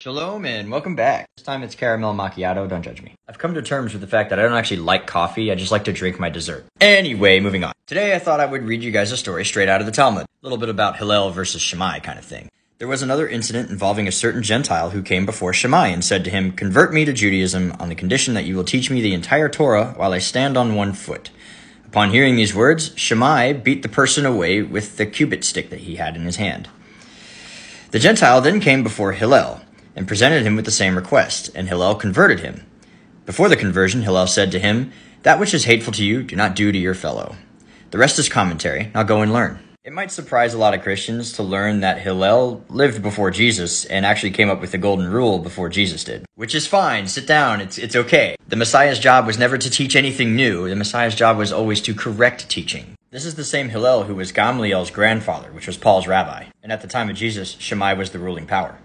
Shalom and welcome back. This time it's caramel macchiato, don't judge me. I've come to terms with the fact that I don't actually like coffee, I just like to drink my dessert. Anyway, moving on. Today I thought I would read you guys a story straight out of the Talmud. A little bit about Hillel versus Shammai kind of thing. There was another incident involving a certain Gentile who came before Shammai and said to him, Convert me to Judaism on the condition that you will teach me the entire Torah while I stand on one foot. Upon hearing these words, Shammai beat the person away with the cubit stick that he had in his hand. The Gentile then came before Hillel and presented him with the same request, and Hillel converted him. Before the conversion, Hillel said to him, That which is hateful to you, do not do to your fellow. The rest is commentary. Now go and learn. It might surprise a lot of Christians to learn that Hillel lived before Jesus and actually came up with the golden rule before Jesus did. Which is fine. Sit down. It's, it's okay. The Messiah's job was never to teach anything new. The Messiah's job was always to correct teaching. This is the same Hillel who was Gamliel's grandfather, which was Paul's rabbi. And at the time of Jesus, Shammai was the ruling power.